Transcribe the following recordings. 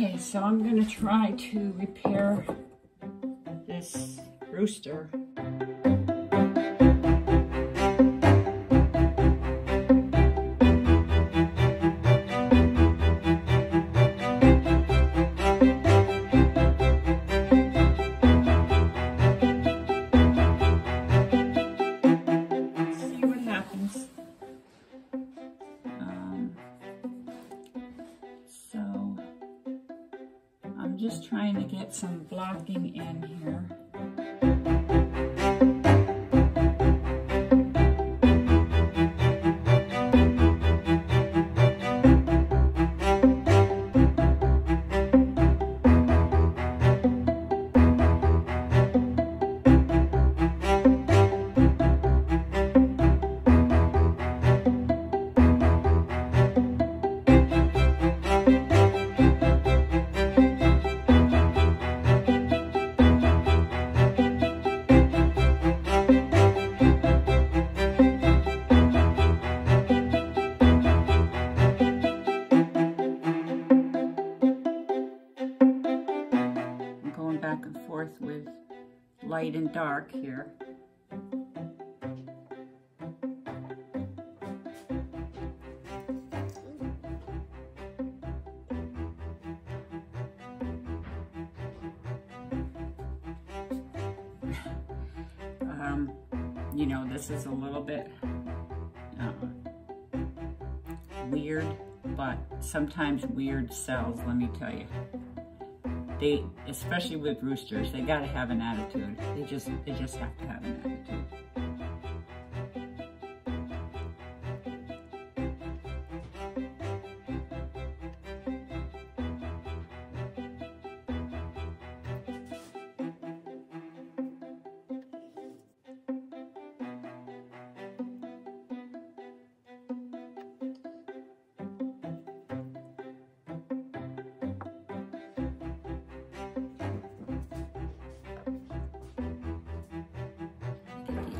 Okay, so I'm gonna try to repair this rooster. I'm just trying to get some blocking in here. Light and dark here. Um, you know, this is a little bit uh, weird, but sometimes weird sells, let me tell you they especially with roosters they got to have an attitude. They just they just have to have an attitude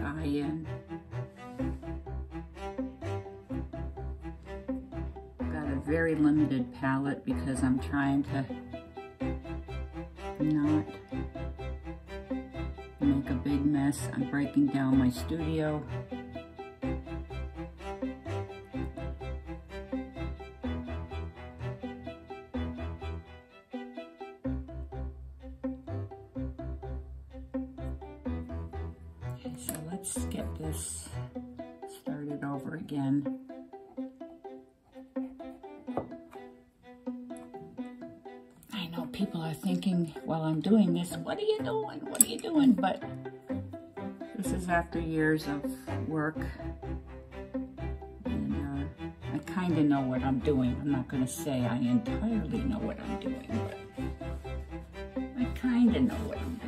get the eye in got a very limited palette because I'm trying to not make a big mess. I'm breaking down my studio let's get this started over again. I know people are thinking while I'm doing this, what are you doing? What are you doing? But this is after years of work. And uh, I kind of know what I'm doing. I'm not going to say I entirely know what I'm doing, but I kind of know what I'm doing.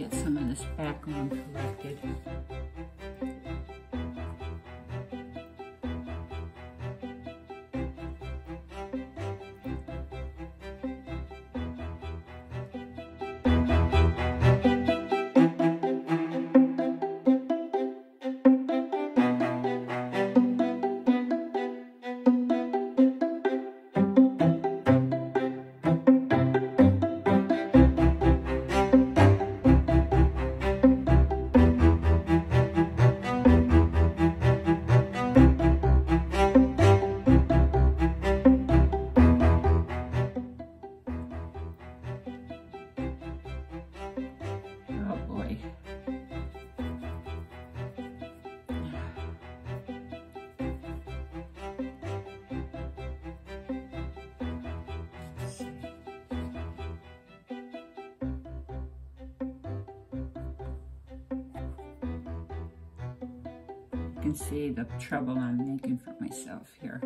Get some of this background corrected. Can see the trouble I'm making for myself here.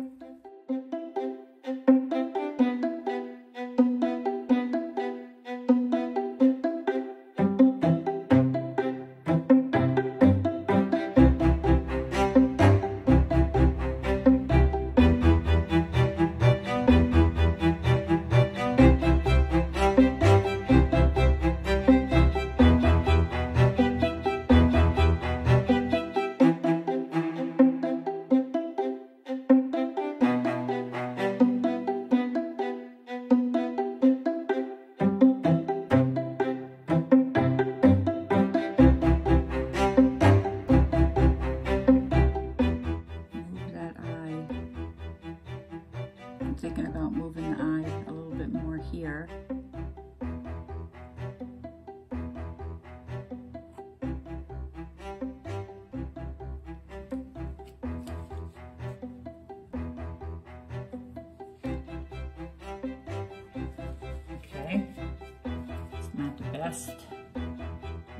Best,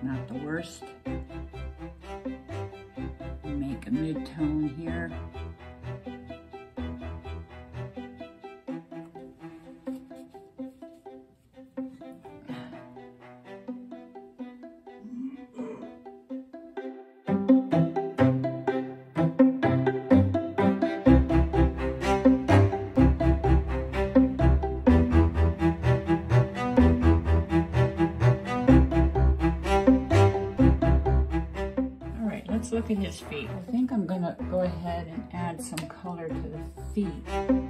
not the worst. Make a mid-tone here. His feet. I think I'm gonna go ahead and add some color to the feet.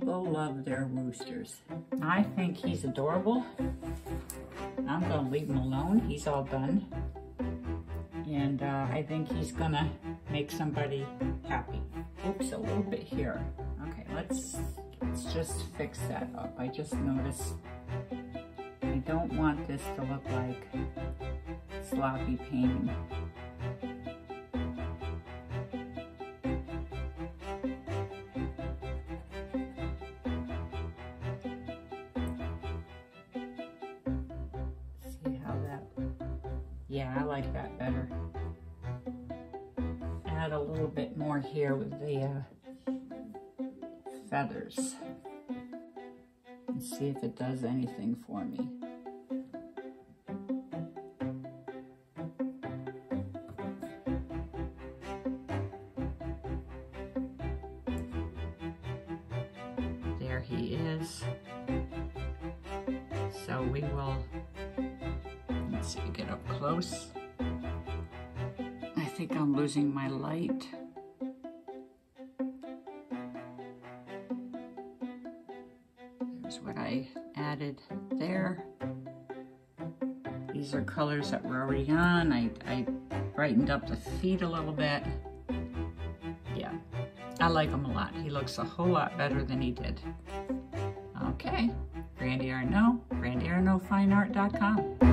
People love their roosters. I think he's adorable. I'm gonna leave him alone. He's all done. And uh, I think he's gonna make somebody happy. Oops, a little bit here. Okay, let's, let's just fix that up. I just noticed I don't want this to look like sloppy painting. Yeah, I like that better. Add a little bit more here with the uh, feathers. And see if it does anything for me. There he is. So we will Let's see, get up close. I think I'm losing my light. There's what I added there. These are colors that were already on. I, I brightened up the feet a little bit. Yeah, I like him a lot. He looks a whole lot better than he did. Okay, Brande Arno, brandearnofineart.com.